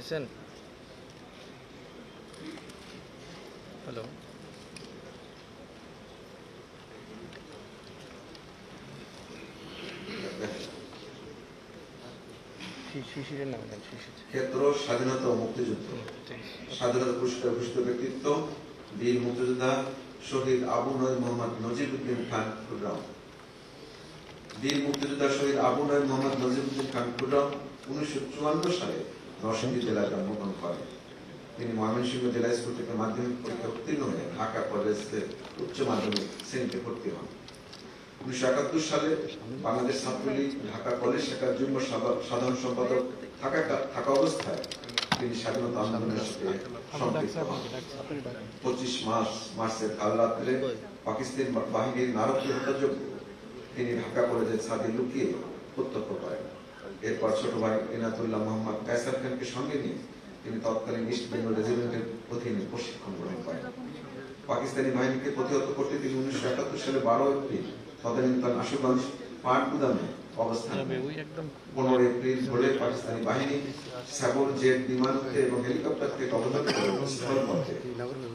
পাইছেন হ্যালো ক্ষেত্র স্বাধীনতা ও মুক্তিযুদ্ধ। স্বাধীনতা পুরস্কার ভূষিত ব্যক্তিত্ব বীর মুক্তিযোদ্ধা শহীদ আবু নয় মোহাম্মদ নজিবুদ্দিন খান খুররাম বীর মুক্তিযোদ্ধা শহীদ আবু নয় মোহাম্মদ নজিবুদ্দিন খান খুররাম উনিশশো চুয়ান্ন সালে নরসিংদী জেলায় জন্মগ্রহণ করেন। তিনি ময়মনসিংহ জেলা স্কুল থেকে মাধ্যমিক পরীক্ষা উত্তীর্ণ হয়ে ঢাকা কলেজে উচ্চ মাধ্যমিক শ্রেণীতে ভর্তি হন। উনিশশো একাত্তর সালে বাংলাদেশ ছাত্রলীগ ঢাকা কলেজ শাখার যুগ্ম সাধারণ সম্পাদক থাকা থাকা অবস্থায় তিনি স্বাধীনতা আন্দোলনের সাথে পঁচিশ মার্চ, মার্চের কাল রাত্রে পাকিস্তান বাহিনীর নারকীয় হত্যাযোগ্য তিনি ঢাকা কলেজের ছাদে লুকিয়ে প্রত্যক্ষ করেন। এরপর ছোট ভাই এনাতুল্লাহ মোহাম্মদ কায়সার খানকে সঙ্গে নিয়ে তিনি তৎকালীন ইস্ট বেঙ্গল রেজিমেন্টের অধীনে প্রশিক্ষণ গ্রহণ করেন। পাকিস্তানি বাহিনীকে প্রতিহত করতে তিনি উনিশশো একাত্তর সালে বারো এপ্রিল তদানীন্তন আশুগঞ্জ পাট গুদামে অবস্থান পনেরো এপ্রিল ভোরে পাকিস্তানি বাহিনী সাগর জেট বিমান এবং হেলিকপ্টার থেকে অবতরণ করে স্থলপথে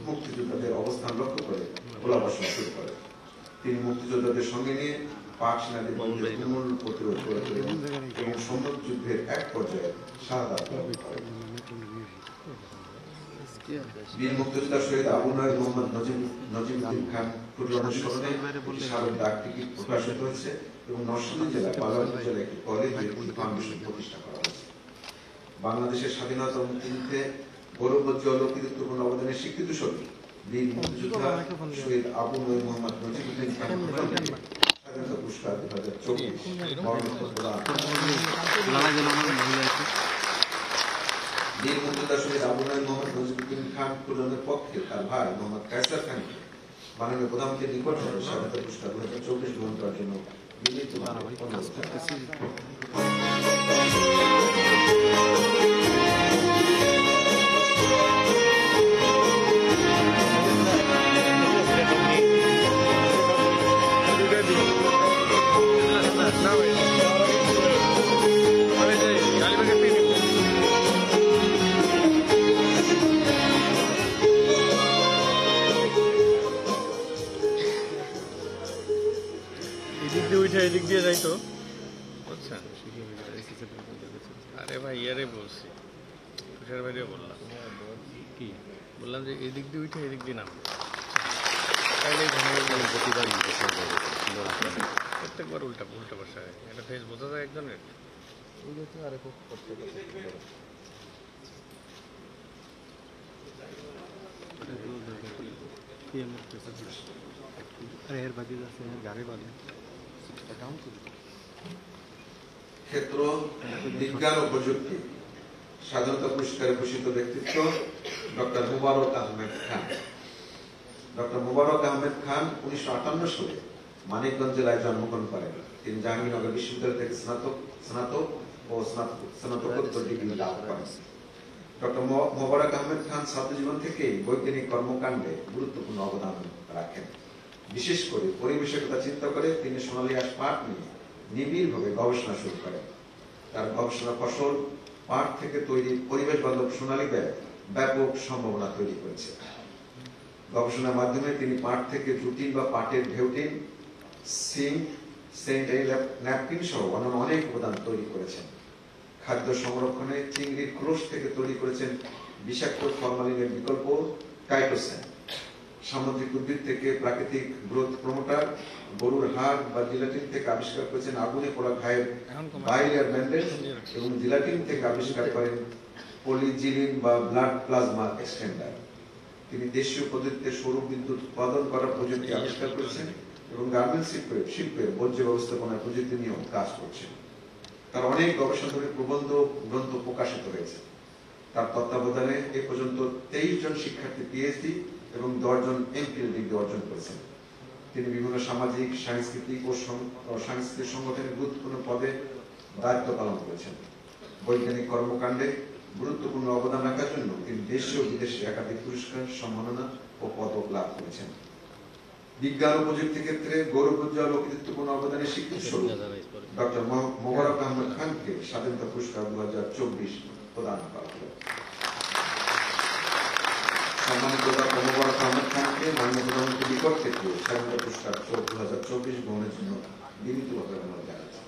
মুক্তিযোদ্ধাদের অবস্থান লক্ষ্য করে গোলাবর্ষণ শুরু করে। তিনি মুক্তিযোদ্ধাদের সঙ্গে নিয়ে পাক সেনাদের তুমুল প্রতিরোধ করে তোলেন এবং যুদ্ধের এক পর্যায়ে করেন বীর মুক্তিযোদ্ধা শহীদ আবু মোহাম্মদ নজিব নজিবুদ্দিন খান স্মরণে একটি স্মারক ডাক টিকিট প্রকাশিত হয়েছে এবং নরসিংদী জেলায় পার্লামেন্ট জেলায় একটি কলেজে ফাউন্ডেশন প্রতিষ্ঠা করা হয়েছে। বাংলাদেশের স্বাধীনতা মুক্তিযুদ্ধে গৌরবোজ্জ্বল কৃতিত্বপূর্ণ অবদানের স্বীকৃত স্বরূপ বীর মুক্তিযোদ্ধা শহীদ আবু নয় মোহাম্মদ নজিবুদ্দিন খান। স্বাধীনতা পুরস্কার দু হাজার চব্বিশ খান খুররানের পক্ষে প্রধানমন্ত্রীর নিকট হতে পুরস্কার দু হাজার চব্বিশ গ্রহণ করার জন্য আবার উল্টা উল্টা বসা হয় এটা ফেস বোঝা যায় একজনের? ক্ষেত্র বিজ্ঞান ও প্রযুক্তি স্বাধীনতা পুরস্কারে ভূষিত ব্যক্তিত্ব ডক্টর মুবারক আহমেদ খান। ডক্টর মুবারক আহমেদ খান উনিশশো সালে মানিকগঞ্জ জেলায় জন্মগ্রহণ করেন। তিনি জাহাঙ্গীরনগর বিশ্ববিদ্যালয় থেকে স্নাতক স্নাতক ও স্নাতক- স্নাতকোত্তর ডিগ্রি লাভ করেন। ডক্টর মোবারক আহমেদ খান ছাত্র জীবন থেকেই বৈজ্ঞানিক কর্মকাণ্ডে গুরুত্বপূর্ণ অবদান রাখেন। বিশেষ করে পরিবেশের কথা চিন্তা করে তিনি সোনালী আঁশ পাট নিয়ে নিবিড়ভাবে গবেষণা শুরু করেন। তার গবেষণা ফসল পাট থেকে তৈরি পরিবেশ বান্ধব সোনালী ব্যাগ ব্যাপক সম্ভাবনা তৈরি করেছে। গবেষণার মাধ্যমে তিনি পাট থেকে জুটিন বা পাটের ভেউটিন সিঙ্ক সেন্টারি ন্যাপকিন সহ অন্যান্য অনেক উপাদান তৈরি করেছেন। খাদ্য সংরক্ষণে চিংড়ির ক্রোশ থেকে তৈরি করেছেন বিষাক্ত ফরমালিনের বিকল্প কাইটোসেন। সামুদ্রিক উদ্ভিদ থেকে প্রাকৃতিক গ্রোথ প্রমোটার, গরুর হাড় বা জিলাটিন থেকে আবিষ্কার করেছেন আগুনে ঘায়ের ব্যান্ডেজ এবং জিলাটিন থেকে আবিষ্কার করেন পলিজিলিন বা ব্লাড প্লাজমা এক্সটেন্ডার। তিনি দেশীয় পদ্ধতিতে সৌর বিদ্যুৎ উৎপাদন করার প্রযুক্তি আবিষ্কার করেছেন। এবং গার্মেন্ট শিল্পে শিল্পে বর্জ্য ব্যবস্থাপনার প্রযুক্তি নিয়েও কাজ করছেন। তার অনেক গবেষণা ধরে প্রবন্ধ গ্রন্থ প্রকাশিত হয়েছে। তার তত্ত্বাবধানে এ পর্যন্ত তেইশ জন শিক্ষার্থী পিএইচডি এবং দশ জন এমপিএল ডিগ্রি অর্জন করেছেন। তিনি বিভিন্ন সামাজিক, সাংস্কৃতিক ও সাংস্কৃতিক সংগঠনের গুরুত্বপূর্ণ পদে দায়িত্ব পালন করেছেন। বৈজ্ঞানিক কর্মকাণ্ডে গুরুত্বপূর্ণ অবদান রাখার জন্য তিনি দেশীয় ও বিদেশে একাধিক পুরস্কার, সম্মাননা ও পদক লাভ করেছেন। বিজ্ঞান ও প্রযুক্তি ক্ষেত্রে গৌরবোজ্জ্বল ও কৃতিত্বপূর্ণ অবদানের স্বীকৃতি স্বরূপ ডক্টর মোবারক আহমদ খানকে স্বাধীনতা পুরস্কার দু হাজার চব্বিশ প্রদান করা হল। সম্মানিত ডক্টর মোবারক আহমদ খানকে মাননীয় নিকট থেকে স্বাধীনতা পুরস্কার দু হাজার চব্বিশ গ্রহণের জন্য বিনীতভাবে অনুরোধ জানাচ্ছি।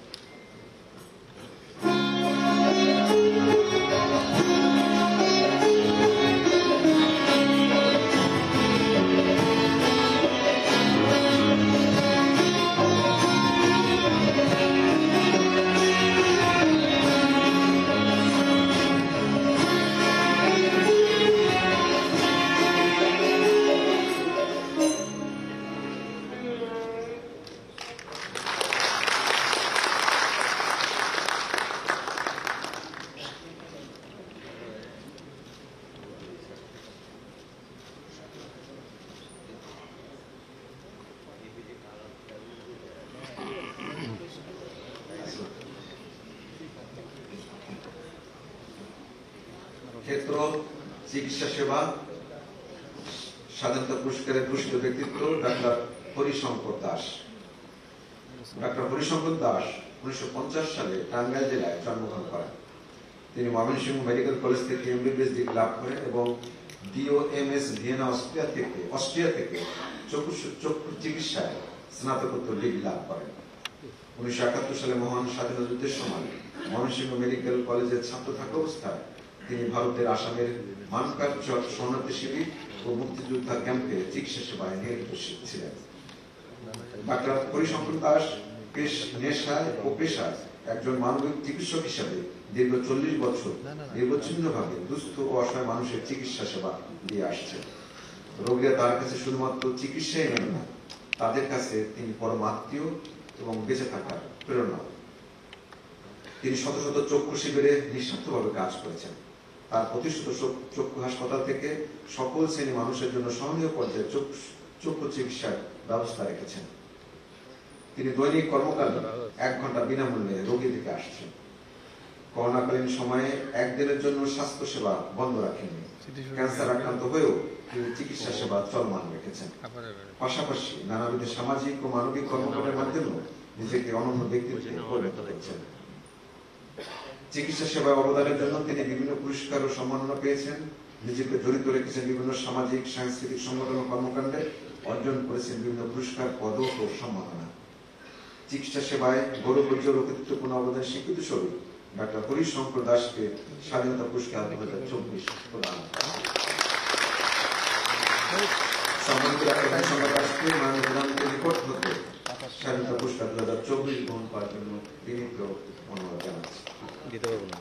চিকিৎসা সেবা, স্বাধীনতা পুরস্কারে পুরস্কৃত ব্যক্তিত্ব, ডাক্তার হরিশঙ্কর দাস। ডাক্তার হরিশঙ্কর দাস উনিশশো সালে টাঙ্গাইল জেলায় জন্মগ্রহণ করেন। তিনি ময়মনসিংহ মেডিকেল কলেজ থেকে এমবিবিএস ডিগ্রি লাভ করেন এবং ডিওএমএস ভিয়েনা, অস্ট্রিয়া থেকে অস্ট্রিয়া থেকে চক্ষু চক্ষু চিকিৎসায় স্নাতকোত্তর ডিগ্রি লাভ করেন। উনিশশো একাত্তর সালে মহান স্বাধীনতা যুদ্ধের সময় ময়মনসিংহ মেডিকেল কলেজের ছাত্র থাকা অবস্থায় তিনি ভারতের আসামের মানকার চক শরণার্থী শিবির ও মুক্তিযোদ্ধা ক্যাম্পে চিকিৎসা সেবায় ছিলেন। ডাক্তার হরিশঙ্কর দাস পেশ নেশায় ও পেশায় একজন মানবিক চিকিৎসক হিসাবে দীর্ঘ চল্লিশ বছর নির্বচ্ছিন্নভাবে দুস্থ ও অসহায় মানুষের চিকিৎসা সেবা দিয়ে আসছেন। রোগীরা তার কাছে শুধুমাত্র চিকিৎসাই নেন না, তাদের কাছে তিনি পরমাত্মীয় এবং বেঁচে থাকার প্রেরণা। তিনি শত শত চক্ষু শিবিরে নিঃস্বার্থভাবে কাজ করেছেন। তার প্রতিষ্ঠিত চক্ষু হাসপাতাল থেকে সকল শ্রেণি মানুষের জন্য সহনীয় পর্যায়ে চক্ষু চিকিৎসার ব্যবস্থা রেখেছেন। তিনি দৈনিক কর্মকাল এক ঘণ্টা বিনামূল্যে রোগী দিকে আসছেন। করোনাকালীন সময়ে একদিনের জন্য স্বাস্থ্য সেবা বন্ধ রাখেননি। ক্যান্সার আক্রান্ত হয়েও তিনি চিকিৎসা সেবা চলমান রেখেছেন। পাশাপাশি নানাবিধ সামাজিক ও মানবিক কর্মকাণ্ডের মাধ্যমে নিজেকে অনন্য ব্যক্তিত্বে পরিণত করেছেন। চিকিৎসা সেবায় অবদানের জন্য তিনি বিভিন্ন পুরস্কার ও সম্মাননা পেয়েছেন। নিজেকে জড়িত রেখেছেন বিভিন্ন সামাজিক, সাংস্কৃতিক সংগঠন কর্মকাণ্ডে। অর্জন করেছেন বিভিন্ন পুরস্কার, পদক ও সম্মাননা। চিকিৎসা সেবায় গৌরব উজ্জ্বল ও কৃতিত্বপূর্ণ অবদান স্বীকৃতি স্বরূপ ডাক্তার হরিশ শঙ্কর দাসকে স্বাধীনতা পুরস্কার দু হাজার চব্বিশ প্রদান। স্বাধীনতা পুরস্কার দু হাজার চব্বিশ গ্রহণ করার জন্য বিনীত অনুরোধ জানাচ্ছি দিতে পারব না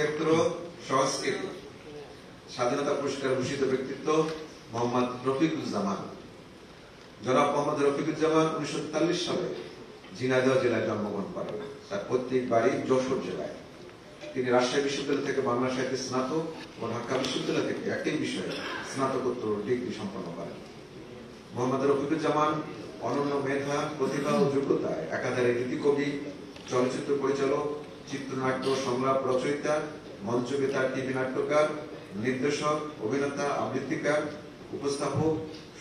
ক্ষেত্র সংস্কৃতি। স্বাধীনতা পুরস্কার ভূষিত ব্যক্তিত্ব মোহাম্মদ রফিকুজ্জামান। জনাব মোহাম্মদ রফিকুজ্জামান উনিশশো তেতাল্লিশ সালে ঝিনাইদহ জেলায় জন্মগ্রহণ করেন। তার প্রত্যেক বাড়ি যশোর জেলায়। তিনি রাজশাহী বিশ্ববিদ্যালয় থেকে বাংলা সাহিত্যে স্নাতক ও ঢাকা বিশ্ববিদ্যালয় থেকে একই বিষয়ে স্নাতকোত্তর ডিগ্রি সম্পন্ন করেন। মোহাম্মদ রফিকুজ্জামান অনন্য মেধা, প্রতিভা ও যোগ্যতায় একাধারে গীতিকবি চলচ্চিত্র পরিচালক চিত্রনাট্য সংলাপ রচয়িতা, মঞ্চবেতার টিভি নাট্যকার, নির্দেশক, অভিনেতা, আবৃত্তিকার, উপস্থাপক,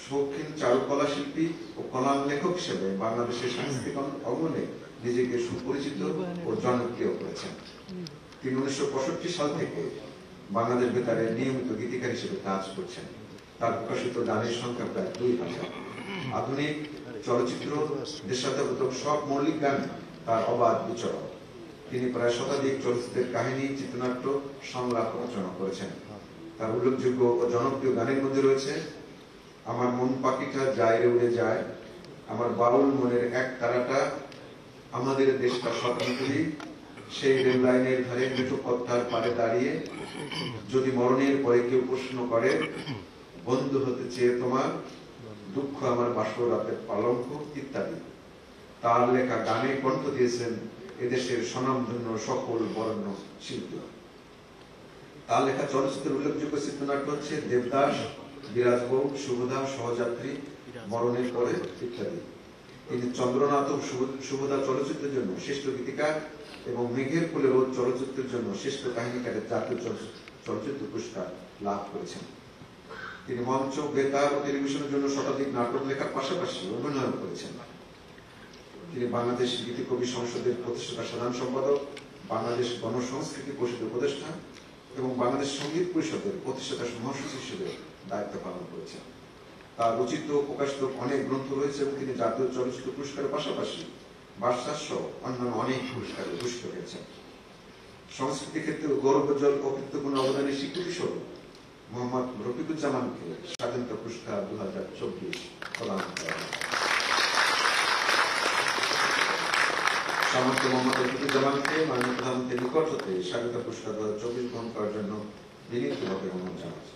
শৌখিন চারুকলা শিল্পী ও কলা লেখক হিসেবে বাংলাদেশের সাংস্কৃতিক অঙ্গনে নিজেকে সুপরিচিত ও জনপ্রিয় করেছেন। তিনি উনিশশো পঁয়ষট্টি সাল থেকে বাংলাদেশ বেতারে নিয়মিত গীতিকার হিসেবে কাজ করছেন। তার প্রকাশিত গানের সংখ্যা প্রায় দুই হাজার। আধুনিক চলচ্চিত্র, দেশাত্মবোধক সব মৌলিক গান তার অবাধ বিচরণ। তিনি প্রায় শতাধিক চলচ্চিত্রের কাহিনী, চিত্রনাট্য, সংলাপ রচনা করেছেন। তার উল্লেখযোগ্য ও জনপ্রিয় গানের মধ্যে রয়েছে, আমার মন পাখিটা যায় উড়ে যায়, আমার বাউল মনের এক তারাটা, আমাদের দেশটা স্বপ্ন সেই রেল লাইনের ধারে দুটো পথটার পারে দাঁড়িয়ে, যদি মরণের পরে কেউ প্রশ্ন করে, বন্ধু হতে চেয়ে তোমার দুঃখ আমার বাসর রাতের পালঙ্ক ইত্যাদি। তার লেখা গানে কণ্ঠ দিয়েছেন এদেশের স্বনামধন্য সকল বর্ণ শিল্পী। তার লেখা চলচ্চিত্রের উল্লেখযোগ্য চিত্রনাট্য হচ্ছে দেবদাস বিরাজবৌ শুভদা সহযাত্রী, মরণের পরে ইত্যাদি। তিনি চন্দ্রনাথ শুভদা চলচ্চিত্রের জন্য শ্রেষ্ঠ গীতিকার এবং মেঘের কোলে রোদ চলচ্চিত্রের জন্য শ্রেষ্ঠ কাহিনীকারের জাতীয় চলচ্চিত্র- চলচ্চিত্র পুরস্কার লাভ করেছেন। তিনি মঞ্চ, বেতার ও টেলিভিশনের জন্য শতাধিক নাটক লেখার পাশাপাশি অভিনয় করেছেন। তিনি বাংলাদেশ গীতি কবি সংসদের প্রতিষ্ঠাতা সাধারণ সম্পাদক, বাংলাদেশ গণসংস্কৃতি পরিষদের উপদেষ্টা এবং বাংলাদেশ সংগীত পরিষদের প্রতিষ্ঠাতা মহাসচিব হিসেবে দায়িত্ব পালন করেছেন। তার রচিত প্রকাশিত অনেক গ্রন্থ রয়েছে এবং তিনি জাতীয় চলচ্চিত্র পুরস্কারের পাশাপাশি বার্ষাস সহ অন্যান্য অনেক পুরস্কারে ভূষিত হয়েছেন। সংস্কৃতি ক্ষেত্রে গৌরবোজ্জ্বল ও কৃতজ্ঞ অবদানের স্বীকৃতি স্বরূপ মোহাম্মদ রফিকুজ্জামানকে স্বাধীনতা পুরস্কার দু হাজার চব্বিশ প্রদান করা হয়। সামর্থ্য মোহাম্মদ রফিকুজ্জামানকে মাননীয় প্রধানমন্ত্রীর নিকট হতে স্বাধীনতা পুরস্কার দু চব্বিশ গ্রহণ করার জন্য বিনীতভাবে অনুরোধ জানাচ্ছি।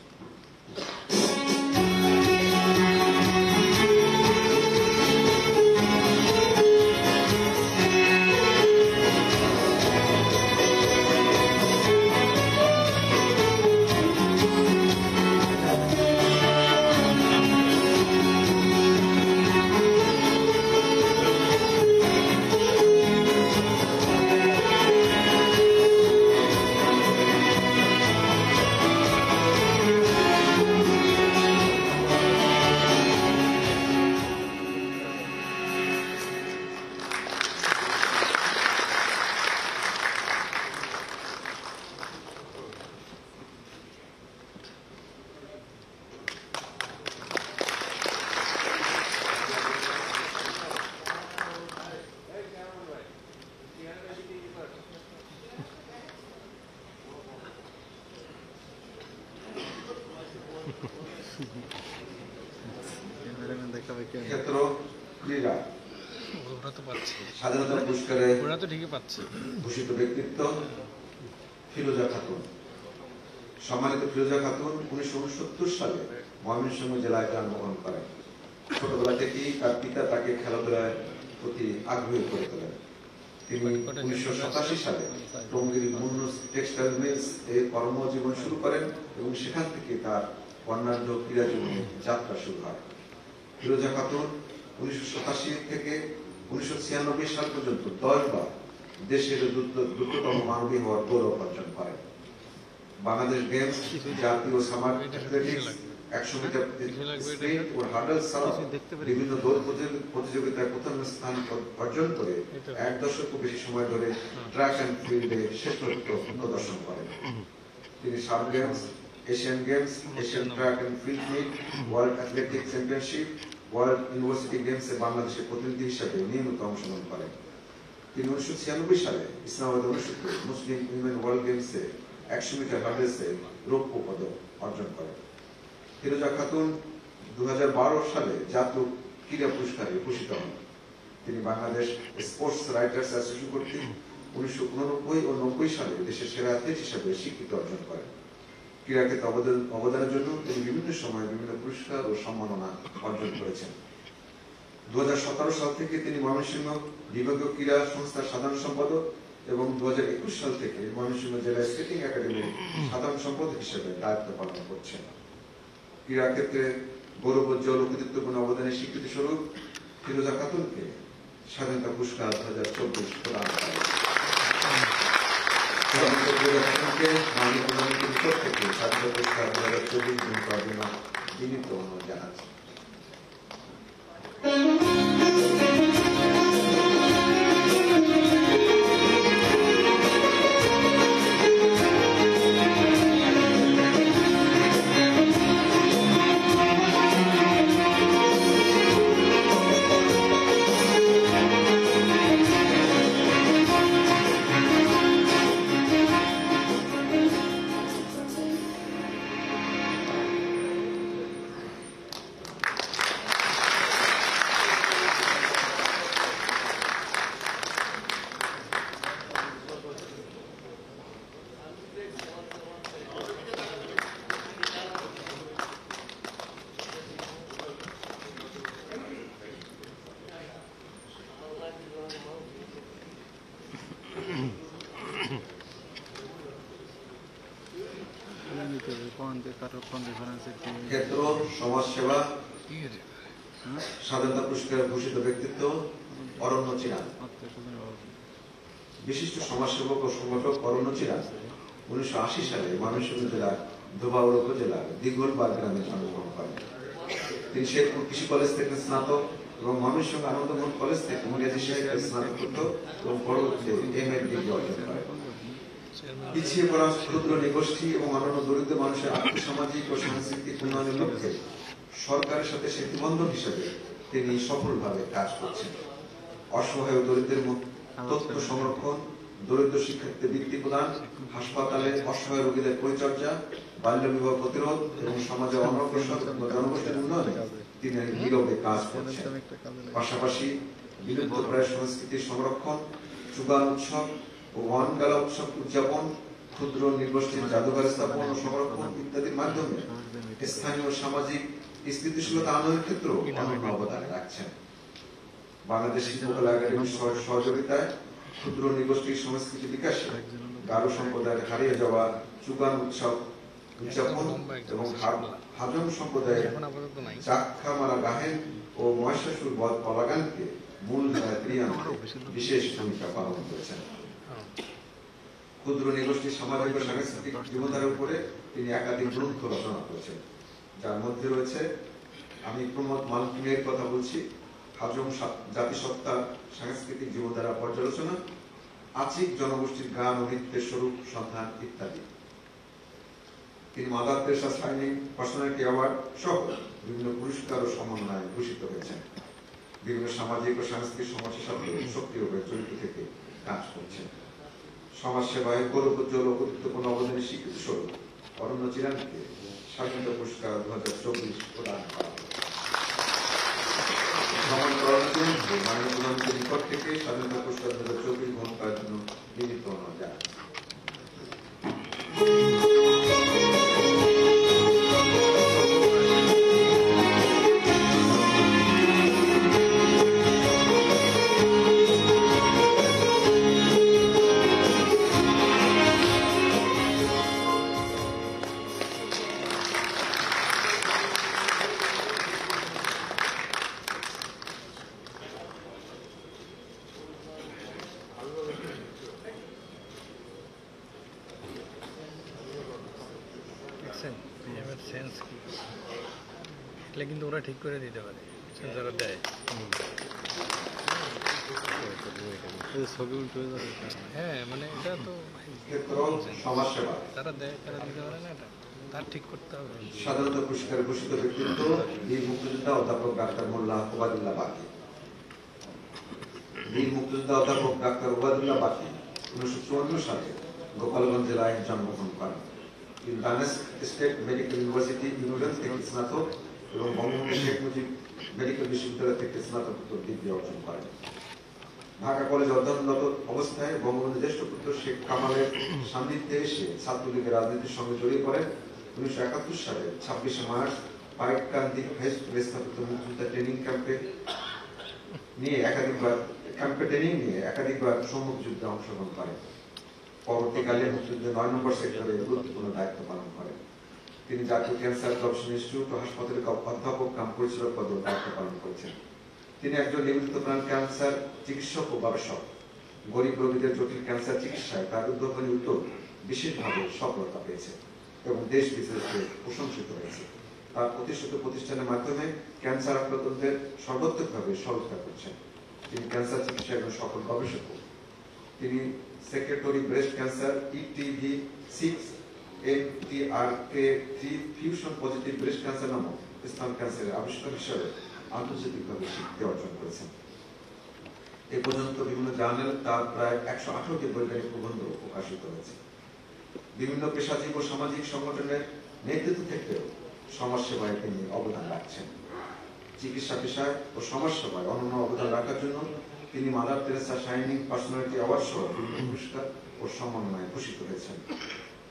পাচ্ছে। ভূষিত ব্যক্তিত্ব ফিরোজা খাতুন। সম্মানিত ফিরোজা খাতুন উনিশশো উনসত্তর সালে ময়মনসিংহ জেলায় জন্মগ্রহণ করেন। ছোটবেলা থেকেই তার পিতা তাকে খেলাধুলার প্রতি আগ্রহী করে তোলেন। তিনি উনিশশো সাতাশি সালে টঙ্গীর মুন্ন টেক্সটাইল মিলস এ কর্মজীবন শুরু করেন এবং সেখান থেকে তার অন্যান্য ক্রীড়া জীবনে যাত্রা শুরু হয়। ফিরোজা খাতুন উনিশশো সাতাশি থেকে উনিশশো ছিয়ানব্বই সাল পর্যন্ত দশবার দেশের দ্রুততম মানবী হওয়ার গৌরব অর্জন করেন বাংলাদেশ গেমস জাতীয় সামার অ্যাথলেটিক্স একশো মিটার স্প্রিন্ট ও হার্ডল ছাড়াও বিভিন্ন দৌড় প্রতিযোগিতায় প্রথম স্থান অর্জন করে এক দশকও বেশি সময় ধরে ট্র্যাক অ্যান্ড ফিল্ডে শ্রেষ্ঠত্ব প্রদর্শন করেন তিনি sub games, Asian games, Asian track and field meet world athletic championship world university গেমসে বাংলাদেশের প্রতিনিধি হিসেবে নিয়মিত অংশগ্রহণ করেন। তিনি উনিশশো ছিয়ানব্বই সালে ইসলামাবাদ অনুষ্ঠিত মুসলিম উইমেন ওয়ার্ল্ড গেমসে একশো মিটার হার্ডেলসে রৌপ্য পদক অর্জন করেন। ফিরোজা খাতুন দুই হাজার বারো সালে জাতীয় ক্রীড়া পুরস্কারে ভূষিত হন। তিনি বাংলাদেশ স্পোর্টস রাইটার্স অ্যাসোসিয়েশন কর্তৃক উনিশশো উননব্বই ও নব্বই সালে দেশের সেরা অ্যাথলেট হিসেবে স্বীকৃতি অর্জন করেন। ক্রীড়া ক্ষেত্রে অবদান, অবদানের জন্য তিনি বিভিন্ন সময়ে বিভিন্ন পুরস্কার ও সম্মাননা অর্জন করেছেন। দু হাজার সতেরো সাল থেকে তিনি ময়মনসিংহ বিভাগীয় ক্রীড়া সংস্থার সাধারণ সম্পাদক এবং দু সাল থেকে ময়মনসিংহ জেলা স্কেটিং একাডেমির সাধারণ সম্পাদক হিসেবে দায়িত্ব পালন করছেন ক্রীড়া ক্ষেত্রে গৌরবোজ্জ্বল কৃতিত্বপূর্ণ অবদানের স্বীকৃতি স্বরূপ ফিরোজা খাতুনকে স্বাধীনতা পুরস্কার দু হাজার চব্বিশ প্রদান করা হয়। ক্ষেত্র সমাজসেবা হ্যাঁ? স্বাধীনতা পুরস্কারে ভূষিত ব্যক্তিত্ব অরণ্য অভাব। বিশিষ্ট সমাজসেবক ও সংগঠক অরণ্য চিরান উনিশশো আশি সালে ময়মনসিংহ জেলার ধোবাউড় উপজেলার দিগলবাগ গ্রামে জন্মগ্রহণ করেন। তিনি শেরপুর কৃষি কলেজ থেকে স্নাতক এবং ময়মনসিংহ আনন্দমোহন কলেজ থেকে ইংরেজি সাহিত্যে স্নাতকোত্তর এবং পরবর্তীতে এম এ ডিগ্রি অর্জন করেন। পিছিয়ে পড়া ক্ষুদ্র নিগোষ্ঠী এবং অন্যান্য দরিদ্র মানুষের আর্থসামাজিক ও সাংস্কৃতিক উন্নয়নের লক্ষ্যে সরকারের সাথে সেতুবন্ধন হিসেবে তিনি সফলভাবে কাজ করছেন। অসহায় দরিদ্রের তথ্য সংরক্ষণ, দরিদ্র শিক্ষার্থীদের বৃত্তি প্রদান, হাসপাতালে অসহায় রোগীদের পরিচর্যা, বাল্য বিবাহ প্রতিরোধ এবং সমাজে অনগ্রসর জনগোষ্ঠীর উন্নয়নে তিনি নীরবে কাজ করছেন। পাশাপাশি বিলুপ্ত প্রায় সংস্কৃতির সংরক্ষণ চুগান উৎসব উৎসব উদযাপন, ক্ষুদ্র জাদুঘর স্থাপন ও সংরক্ষণ ইত্যাদির মাধ্যমে স্থানীয় সামাজিক স্থিতিশীলতা অনন্য অবদান রাখছেন বাংলাদেশ শিল্পকলা একাডেমির সহযোগিতায় ক্ষুদ্র নিগোষ্ঠীর সংস্কৃতি বিকাশে গারো সম্প্রদায়ের হারিয়ে যাওয়া চুগান উৎসব উদযাপন এবং হা- হাজং সম্প্রদায়ের নাই চাক্ষামারা গাহেন ও মহেশাসুর বধ পলাগানকে মূল ধারায় বিশেষ ভূমিকা পালন করেছেন। ক্ষুদ্র নিগোষ্ঠীর সামাজিক সাংস্কৃতিক জীবনধারার উপরে তিনি একাধিক গ্রন্থ রচনা করেছেন। যার মধ্যে রয়েছে, আমি প্রমোদ মালকিনের কথা বলছি হাজং জাতিসত্তার সাংস্কৃতিক জীবনধারা পর্যালোচনা, আচিক জনগোষ্ঠীর গান ও নৃত্যের স্বরূপ, সন্ধান ইত্যাদি। তিনি Mother Teresa shining personality award সহ বিভিন্ন পুরস্কার ও সমন্বয়ে ভূষিত হয়েছেন। বিভিন্ন সামাজিক ও সাংস্কৃতিক সমস্যার সাথে সক্রিয়ভাবে জড়িত থেকে কাজ করছেন। সমাজ সেবায় গৌরবোজ্জ্বল গুরুত্বপূর্ণ অবদানের স্বীকৃতি স্বরূপ অরণ্য চিরানকে স্বাধীনতা পুরস্কার দু হাজার চব্বিশ প্রদান করা। ভ্রমণ করার জন্য মাননীয় থেকে স্বাধীনতা পুরস্কার দু হাজার চব্বিশ গ্রহণ করার জন্য নিমিত্ত অনুরোধ জানাই। এবার সেন্স কি? এটা কিন্তু ওরা ঠিক করে দিতে পারে যারা দেয়। ছবি উল্টো হ্যাঁ মানে এটা তো তারা দেয় তারা দিতে পারে না এটা। তার ঠিক করতে হবে। স্বাধীনতা পুরস্কারে ভূষিত ব্যক্তিত্ব বীর মুক্তিযোদ্ধা অধ্যাপক ডাক্তার মোল্লা বাকি। বীর মুক্তিযোদ্ধা অধ্যাপক ডাক্তার বাকি উনিশশো চুয়ান্ন সালে গোপালগঞ্জ জেলায় জন্মগ্রহণ করেন। ইউনিভার্সিটি ইউনিভার্সিটি থেকে স্নাতক এবং বঙ্গবন্ধু শেখ মুজিব মেডিকেল বিশ্ববিদ্যালয় থেকে স্নাতকোত্তর ডিগ্রি অর্জন করেন ঢাকা কলেজে অধ্যয়নরত অবস্থায় বঙ্গবন্ধু জ্যেষ্ঠ পুত্র শেখ কামালের সান্নিধ্যে এসে ছাত্রলীগের রাজনীতির সঙ্গে জড়িয়ে পড়েন। উনিশশো একাত্তর সালে ছাব্বিশে মার্চ পাইককান্দি হাই স্থাপিত মুক্তিযোদ্ধা ট্রেনিং ক্যাম্পে নিয়ে একাধিকবার ক্যাম্পে ট্রেনিং নিয়ে একাধিকবার সম্মুখ যুদ্ধে অংশগ্রহণ করেন। পরবর্তীকালে মুক্তিযুদ্ধের নয় নম্বর সেক্টরে গুরুত্বপূর্ণ দায়িত্ব পালন করেন। তিনি জাতীয় ক্যান্সার গবেষণা ইনস্টিটিউট ও হাসপাতালের অধ্যাপক, কাম পরিচালক পদে দায়িত্ব পালন করেছেন। তিনি একজন নিবেদিত প্রাণ ক্যান্সার চিকিৎসক ও গবেষক। গরিব রোগীদের জটিল ক্যান্সার চিকিৎসায় তার উদ্ভাবনী উদ্যোগ বিশেষভাবে সফলতা পেয়েছে এবং দেশ বিদেশে প্রশংসিত হয়েছে। তার প্রতিষ্ঠিত প্রতিষ্ঠানের মাধ্যমে ক্যান্সার আক্রান্তদের সর্বাত্মকভাবে সহায়তা করছেন। তিনি ক্যান্সার চিকিৎসায় একজন সফল গবেষক তিনি secretory breast cancer ETV six NTR K three fusion positive breast cancer নামক স্তন ক্যান্সারের আবিষ্কার হিসেবে আন্তর্জাতিকভাবে স্বীকৃতি অর্জন করেছেন। এ পর্যন্ত বিভিন্ন জার্নাল তার প্রায় একশো আঠারোটি বৈজ্ঞানিক প্রবন্ধ প্রকাশিত হয়েছে। বিভিন্ন পেশাজীবী ও সামাজিক সংগঠনের নেতৃত্ব থেকেও সমাজসেবায় তিনি অবদান রাখছেন। চিকিৎসা পেশায় ও সমাজসেবায় অনন্য অবদান রাখার জন্য তিনি মাদার তেরেসা শাইনিং পার্সোনালিটি বিভিন্ন পুরস্কার ও সম্মাননায় ভূষিত হয়েছেন।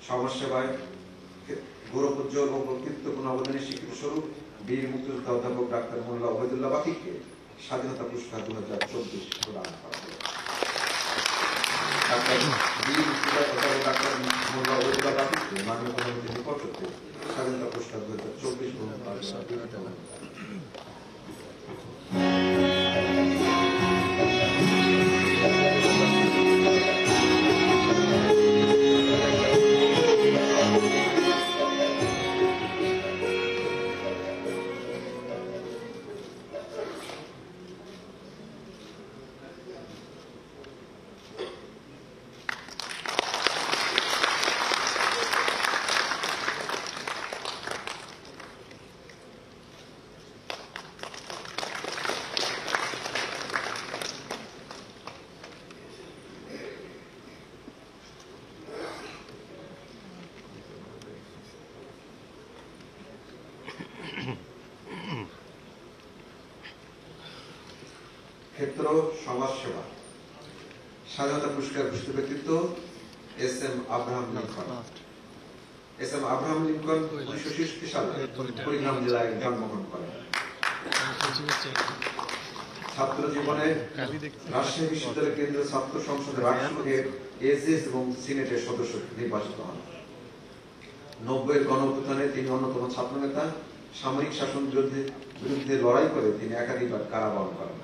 সমাজসেবায় গৌরবোজ্জ্বল ও কর্তৃত্বপূর্ণ অবদানের স্বীকৃতি স্বরূপ বীর মুক্তিযোদ্ধা অধ্যাপক ডাক্তার মোল্লা ওবায়দুল্লাহ বাকিকে স্বাধীনতা পুরস্কার দু হাজার চব্বিশ প্রদান ক্ষেত্র সমাজসেবা। স্বাধীনতা পুরস্কার ভূষিত ব্যক্তিত্ব S M Abraham Lincoln. S M Abraham Lincoln উনিশশো ছেষট্টি সালে কুড়িগ্রাম জেলায় জন্মগ্রহণ করেন। ছাত্র জীবনে রাজশাহী বিশ্ববিদ্যালয় কেন্দ্রীয় ছাত্র সংসদের এসএস এবং সিনেটের সদস্য নির্বাচিত হন। গণঅভ্যুত্থানে তিনি অন্যতম ছাত্র নেতা সামরিক শাসন বিরুদ্ধে লড়াই করে তিনি একাধিকবার কারাবরণ করেন।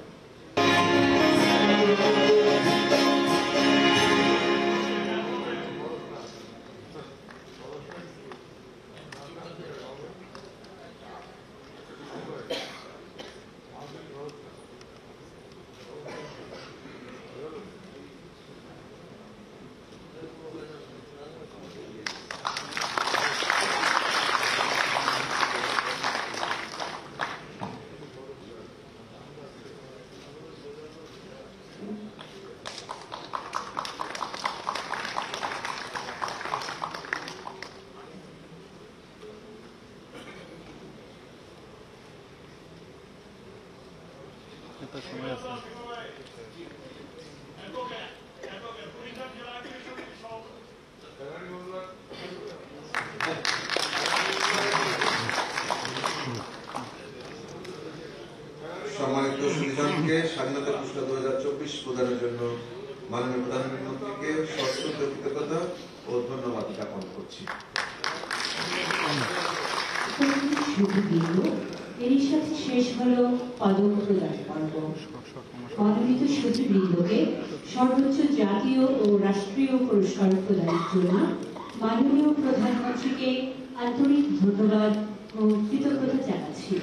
এত সময় আছে সম্মানিত সুধীজনকে স্বাধীনতা পুরস্কার দু হাজার চব্বিশ প্রদানের জন্য মাননীয় প্রধানমন্ত্রীকে সশ্রদ্ধ কৃতজ্ঞতা ও ধন্যবাদ জ্ঞাপন করছি। এরই সাথে শেষ হলো পদক প্রদান পর্ব। মনোনীত সুধীবৃন্দকে সর্বোচ্চ জাতীয় ও রাষ্ট্রীয় পুরস্কার প্রদানের জন্য মাননীয় প্রধানমন্ত্রীকে আন্তরিক ধন্যবাদ ও কৃতজ্ঞতা জানাচ্ছি।